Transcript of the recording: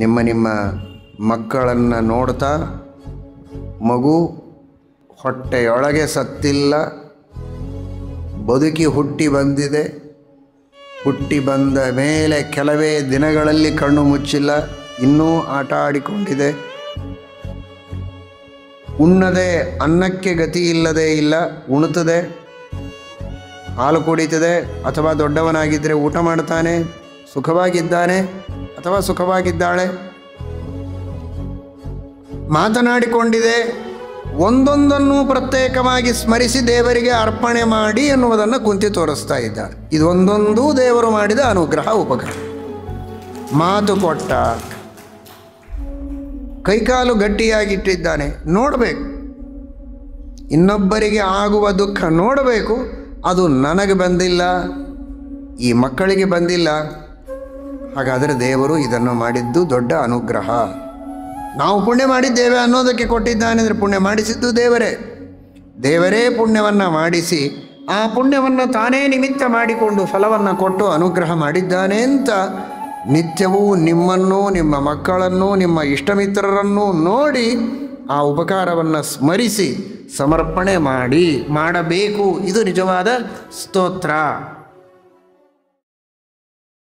ನಿಮ್ಮ ನಿಮ್ಮ ಮಕ್ಕಳನ್ನು ನೋಡ್ತಾ ಮಗು ಹೊಟ್ಟೆಯೊಳಗೆ ಸತ್ತಿಲ್ಲ, ಬದುಕಿ ಹುಟ್ಟಿ ಬಂದಿದೆ. ಹುಟ್ಟಿ ಬಂದ ಮೇಲೆ ಕೆಲವೇ ದಿನಗಳಲ್ಲಿ ಕಣ್ಣು ಮುಚ್ಚಿಲ್ಲ, ಇನ್ನೂ ಆಟ ಆಡಿಕೊಂಡಿದೆ. ಉಣ್ಣದೆ ಅನ್ನಕ್ಕೆ ಗತಿ ಇಲ್ಲದೆ ಇಲ್ಲ ಉಣುತ್ತದೆ ಹಾಲು ಕುಡಿತದೆ, ಅಥವಾ ದೊಡ್ಡವನಾಗಿದ್ದರೆ ಊಟ ಮಾಡ್ತಾನೆ, ಸುಖವಾಗಿದ್ದಾನೆ. ಅಥವಾ ಸುಖವಾಗಿದ್ದಾಳೆ? ಮಾತನಾಡಿಕೊಂಡಿದೆ, ಒಂದೊಂದನ್ನು ಪ್ರತ್ಯೇಕವಾಗಿ ಸ್ಮರಿಸಿ ದೇವರಿಗೆ ಅರ್ಪಣೆ ಮಾಡಿ ಎನ್ನುವುದನ್ನು ಕುಂತಿ ತೋರಿಸ್ತಾ ಇದ್ದಾಳೆ ಇದೊಂದೊಂದು ದೇವರು ಮಾಡಿದ ಅನುಗ್ರಹ ಉಪಕಾರ ಮಾತು ಕೊಟ್ಟ, ಕೈಕಾಲು ಗಟ್ಟಿಯಾಗಿಟ್ಟಿದ್ದಾನೆ. ನೋಡಬೇಕು. ಇನ್ನೊಬ್ಬರಿಗೆ ಆಗುವ ದುಃಖ ನೋಡಬೇಕು. ಅದು ನನಗೆ ಬಂದಿಲ್ಲ, ಈ ಮಕ್ಕಳಿಗೆ ಬಂದಿಲ್ಲ. ಹಾಗಾದರೆ ದೇವರು ಇದನ್ನು ಮಾಡಿದ್ದು ದೊಡ್ಡ ಅನುಗ್ರಹ. ನಾವು ಪುಣ್ಯ ಮಾಡಿದ್ದೇವೆ ಅನ್ನೋದಕ್ಕೆ ಕೊಟ್ಟಿದ್ದಾನೆ ಅಂದರೆ ಪುಣ್ಯ ಮಾಡಿಸಿದ್ದು ದೇವರೇ. ದೇವರೇ ಪುಣ್ಯವನ್ನು ಮಾಡಿಸಿ, ಆ ಪುಣ್ಯವನ್ನು ತಾನೇ ನಿಮಿತ್ತ ಮಾಡಿಕೊಂಡು ಫಲವನ್ನು ಕೊಟ್ಟು ಅನುಗ್ರಹ ಮಾಡಿದ್ದಾನೆ ಅಂತ ನಿತ್ಯವೂ ನಿಮ್ಮನ್ನು, ನಿಮ್ಮ ಮಕ್ಕಳನ್ನು, ನಿಮ್ಮ ಇಷ್ಟಮಿತ್ರರನ್ನು ನೋಡಿ ಆ ಉಪಕಾರವನ್ನು ಸ್ಮರಿಸಿ, ಸಮರ್ಪಣೆ ಮಾಡಿ, ಮಾಡಬೇಕು. ಇದು ನಿಜವಾದ ಸ್ತೋತ್ರ.